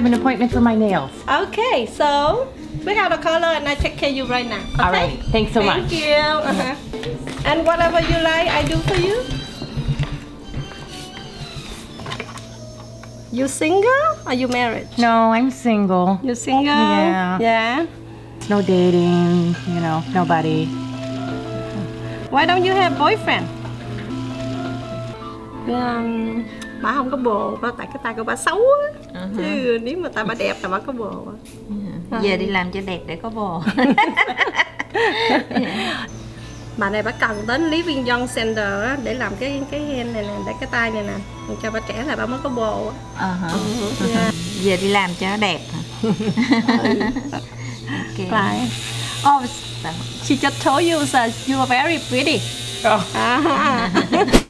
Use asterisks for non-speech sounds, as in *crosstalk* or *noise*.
have an appointment for my nails. Okay, so we have a color and I take care of you right now. Okay? All right. Thanks so Thank much. Thank you. Uh-huh. And whatever you like, I do for you. You single or you married? No, I'm single. You single? Yeah. Yeah. No dating, you know, nobody. Why don't you have boyfriend? Um, bà không có bồ bà tại cái tay của bà xấu á Uh-huh. chứ nếu mà tại bà đẹp là bà có bồ á. Giờ đi làm cho đẹp để có bồ *laughs* bà này bà cần đến Living Young Center á, để làm cái cái hand này nè để cái tay này nè cho bà trẻ là bà mới có bồ á. Ờ hả. Yeah. Giờ đi làm cho đẹp hả *laughs* Ok Right. Oh, she just told you that you are very pretty. Oh. *laughs*